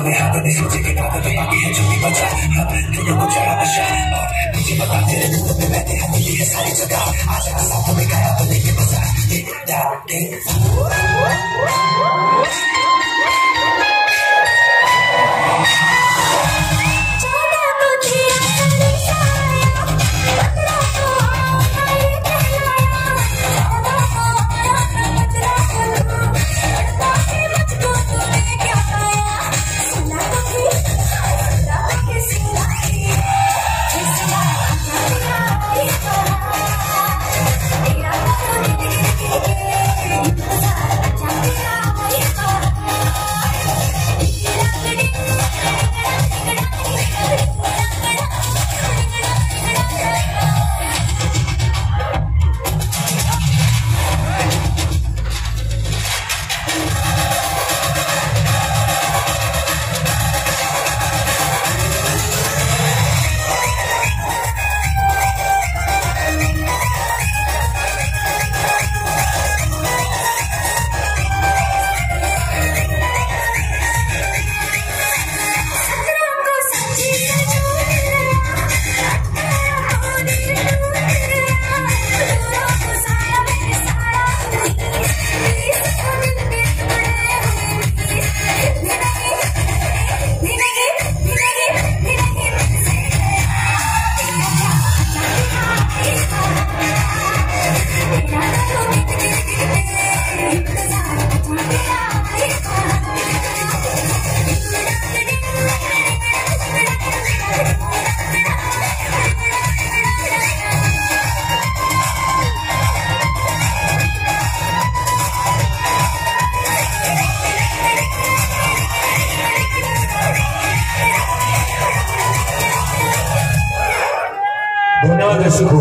हमें हाथ में सोचे के ताकत तो बाकी है चुप्पी बचा दिलों को चढ़ा नशा और मुझे बता तेरे धुंध में बहते हैं, मिली है सारी जगह। आशा का साथ में गाया बने के बसा टिक टाक धन्यवाद दर्शकों